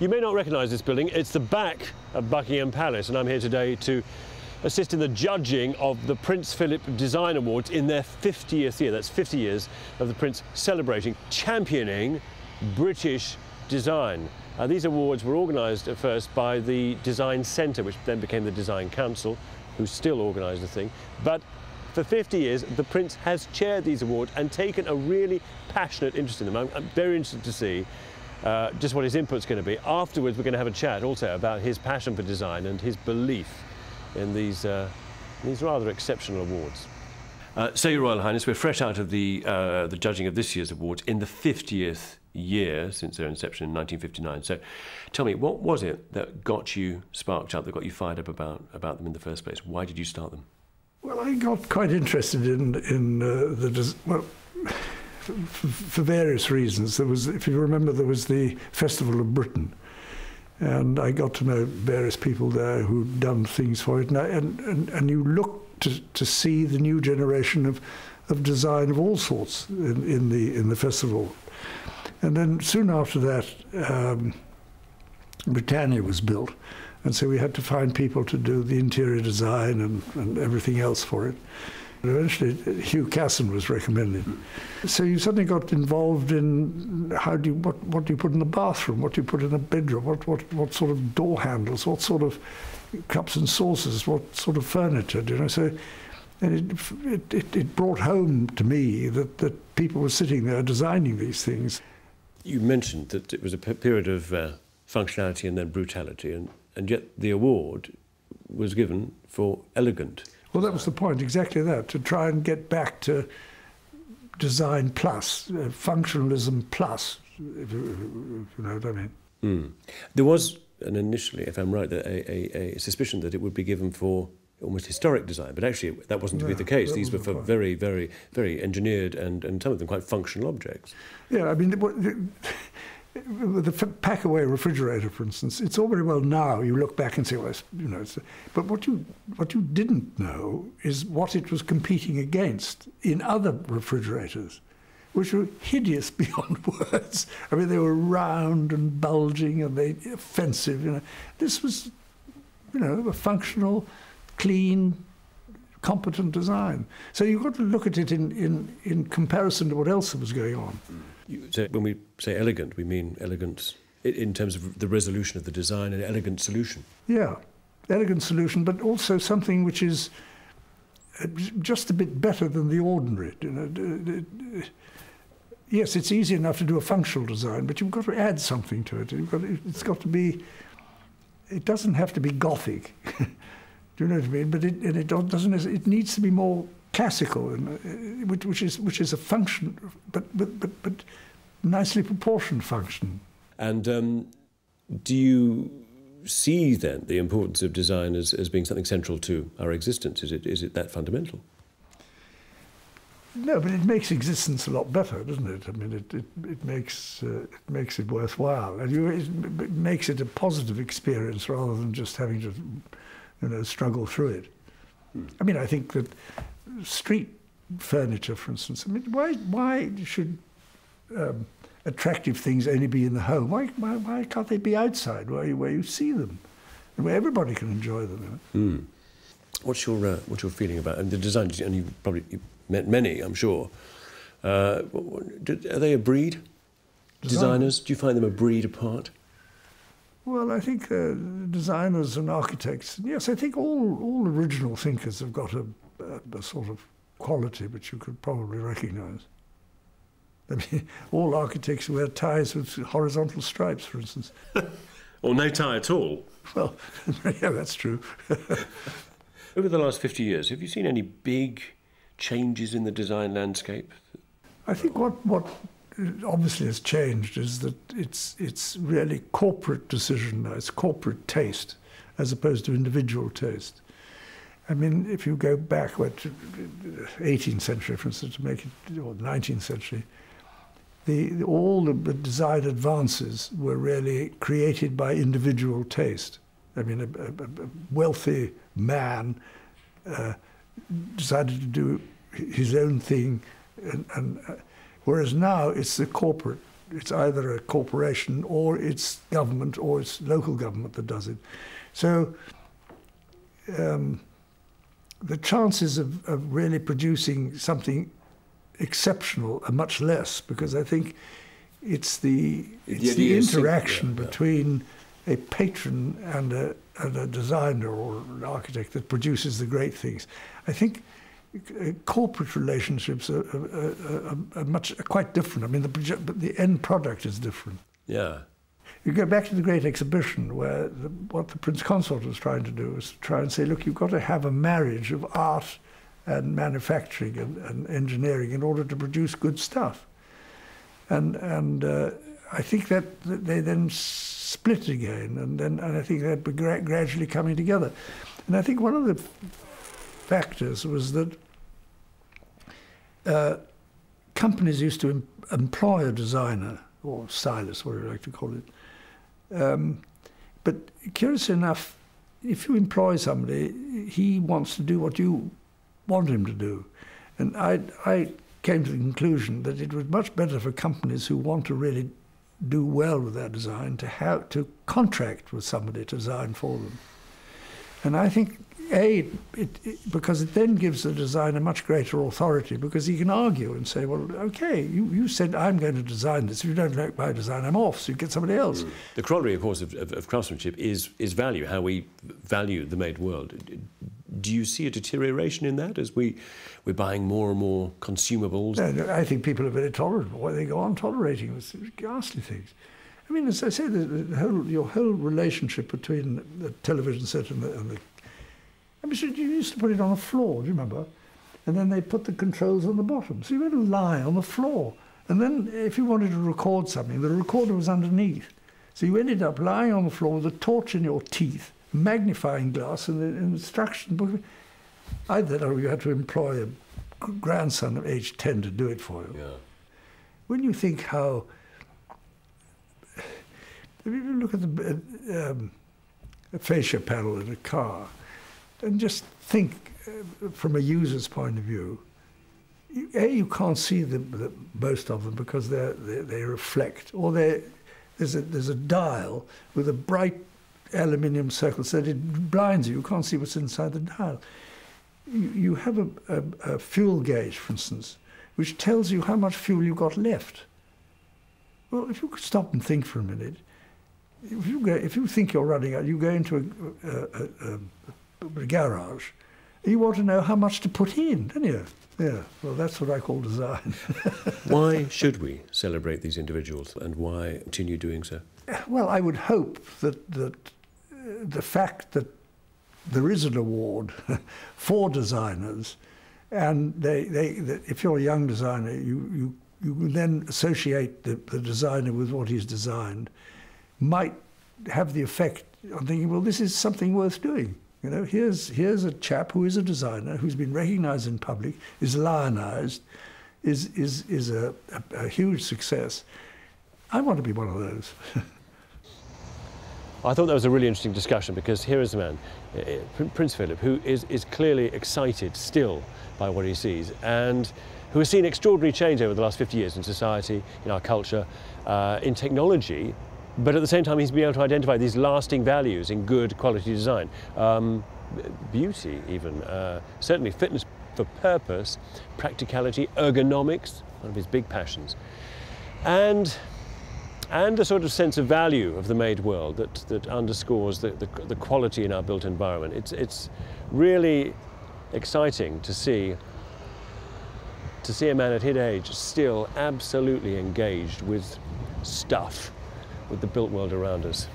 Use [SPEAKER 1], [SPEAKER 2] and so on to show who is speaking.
[SPEAKER 1] You may not recognise this building. It's the back of Buckingham Palace, and I'm here today to assist in the judging of the Prince Philip Design Awards in their 50th year. That's 50 years of the Prince celebrating, championing British design. Uh, these awards were organised at first by the Design Centre, which then became the Design Council, who still organise the thing. But for 50 years, the Prince has chaired these awards and taken a really passionate interest in them. I'm, I'm very interested to see uh, just what his input's going to be. Afterwards, we're going to have a chat also about his passion for design and his belief in these, uh, these rather exceptional awards. Uh, so, Your Royal Highness, we're fresh out of the, uh, the judging of this year's awards in the 50th year since their inception in 1959. So, tell me, what was it that got you sparked up, that got you fired up about, about them in the first place? Why did you start them?
[SPEAKER 2] Well, I got quite interested in in uh, the well. For various reasons, there was, if you remember, there was the Festival of Britain, and I got to know various people there who'd done things for it, and, I, and, and, and you look to, to see the new generation of, of design of all sorts in, in the in the festival, and then soon after that, um, Britannia was built, and so we had to find people to do the interior design and, and everything else for it. And eventually, Hugh Casson was recommended. So you suddenly got involved in how do you, what, what do you put in the bathroom, what do you put in the bedroom, what, what, what sort of door handles, what sort of cups and saucers, what sort of furniture, Do you know. So and it, it, it brought home to me that, that people were sitting there designing these things.
[SPEAKER 1] You mentioned that it was a period of uh, functionality and then brutality, and, and yet the award was given for elegant.
[SPEAKER 2] Well, that was the point, exactly that, to try and get back to design plus, uh, functionalism plus, if you, if you, know what I mean.
[SPEAKER 1] Mm. There was, and initially, if I'm right, a, a, a, suspicion that it would be given for almost historic design, but actually that wasn't to be the case. These were for quite. very, very, very engineered and, and some of them quite functional objects.
[SPEAKER 2] Yeah, I mean, the packaway refrigerator, for instance, it's all very well now. You look back and say, well, you know, but what you what you didn't know is what it was competing against in other refrigerators, which were hideous beyond words. I mean, they were round and bulging and they offensive. You know, this was, you know, a functional, clean, competent design. So you've got to look at it in in in comparison to what else was going on. Mm.
[SPEAKER 1] So when we say elegant, we mean elegant in terms of the resolution of the design, an elegant solution.
[SPEAKER 2] Yeah, elegant solution, but also something which is uh, just a bit better than the ordinary. You know, yes, it's easy enough to do a functional design, but you've got to add something to it. Got it's got to be. It doesn't have to be Gothic. do you know what I mean? But it, it doesn't. It needs to be more classical, uh, which, which, is which is a function, but but but, but nicely proportioned function.
[SPEAKER 1] And um, do you see then the importance of design as, as being something central to our existence? Is it is it that fundamental?
[SPEAKER 2] No, but it makes existence a lot better, doesn't it? I mean, it it, it makes uh, it makes it worthwhile, and you, it makes it a positive experience rather than just having to, you know, struggle through it. I mean, I think that street furniture, for instance. I mean, why why should um, attractive things only be in the home? Why, why why can't they be outside where you, where you see them, and where everybody can enjoy them?
[SPEAKER 1] Mm. What's your uh, what's your feeling about and the design? And you probably you met many, I'm sure. Uh, are they a breed? Design. Designers? Do you find them a breed apart?
[SPEAKER 2] Well, I think uh, designers and architects. Yes, I think all all original thinkers have got a a, a sort of quality which you could probably recognize. I mean, all architects wear ties with horizontal stripes, for instance.
[SPEAKER 1] or no tie at all.
[SPEAKER 2] Well, yeah, that's true.
[SPEAKER 1] Over the last 50 years, have you seen any big changes in the design landscape?
[SPEAKER 2] I think what, what obviously has changed is that it's, it's really corporate decision now, it's corporate taste as opposed to individual taste. I mean, if you go back, what, 18th century, for instance, to make it, or 19th century, the, all the, design advances were really created by individual taste. I mean, a, a, a wealthy man uh, decided to do his own thing, and, and uh, whereas now it's the corporate it's either a corporation or it's government or it's local government that does it. So um, the chances of, of really producing something exceptional are much less because I think it's the it's the, the interaction yeah, between a patron and a, and a designer or an architect that produces the great things. I think corporate relationships are, are, are, are, much quite different. I mean, the, the end product is different.
[SPEAKER 1] Yeah.
[SPEAKER 2] You go back to the Great Exhibition, where the, what the Prince Consort was trying to do was to try and say, look, you've got to have a marriage of art and manufacturing and, and engineering in order to produce good stuff. And, and uh, I think that, that, they then split again, and, then, and I think they're gra gradually coming together. And I think one of the factors was that uh, companies used to em employ a designer or stylist, whatever you like to call it. Um, but curious enough, if you employ somebody, he wants to do what you want him to do. And I, I came to the conclusion that it was much better for companies who want to really do well with their design to have to contract with somebody to design for them. And I think a, it, it, because it then gives the designer much greater authority because he can argue and say, well, okay, you, you said I'm going to design this. If you don't like my design, I'm off, so you get somebody else. Mm.
[SPEAKER 1] The corollary, of course, of, of, of, craftsmanship is, is value, how we value the made world. Do you see a deterioration in that as we, we're buying more and more consumables?
[SPEAKER 2] No, no, I think people are very tolerant. Why they go on tolerating this ghastly things. I mean, as I say, the, the whole, your whole relationship between the television set and the, and the I mean, you used to put it on the floor, do you remember? And then they put the controls on the bottom. So you had to lie on the floor. And then if you wanted to record something, the recorder was underneath. So you ended up lying on the floor with a torch in your teeth, magnifying glass, and the instruction book. Either or you had to employ a grandson of age 10 to do it for you.
[SPEAKER 1] Yeah.
[SPEAKER 2] When you think how. If you look at the um, fascia panel in a car, and just think uh, from a user's point of view. A, you can't see the, the, most of them because they they reflect, or there's a there's a dial with a bright aluminium circle so that it blinds you. You can't see what's inside the dial. You, you have a, a, a fuel gauge, for instance, which tells you how much fuel you've got left. Well, if you could stop and think for a minute, if you go, if you think you're running out, you go into a, a, a, garage, you want to know how much to put in, don't you? Yeah, well, that's what I call design.
[SPEAKER 1] why should we celebrate these individuals and why continue doing so?
[SPEAKER 2] Well, I would hope that, that uh, the fact that there is an award for designers, and they, they, if you're a young designer, you, you, you then associate the, the designer with what he's designed, might have the effect on thinking, well, this is something worth doing. You know, here's, here's a chap who is a designer, who's been recognized in public, is lionized, is, is, is a, a, a huge success. I want to be one of those.
[SPEAKER 1] I thought that was a really interesting discussion because here is a man, eh, eh, Prince Philip, who is, is clearly excited still by what he sees and who has seen extraordinary change over the last 50 years in society, in our culture, uh, in technology, but at the same time, he's been able to identify these lasting values in good quality design. Um, beauty, even. Uh, certainly fitness for purpose, practicality, ergonomics, one of his big passions. And and a sort of sense of value of the made world that, that underscores the, the, the quality in our built environment. It's, it's really exciting to see to see a man at his age still absolutely engaged with stuff with the built world around us.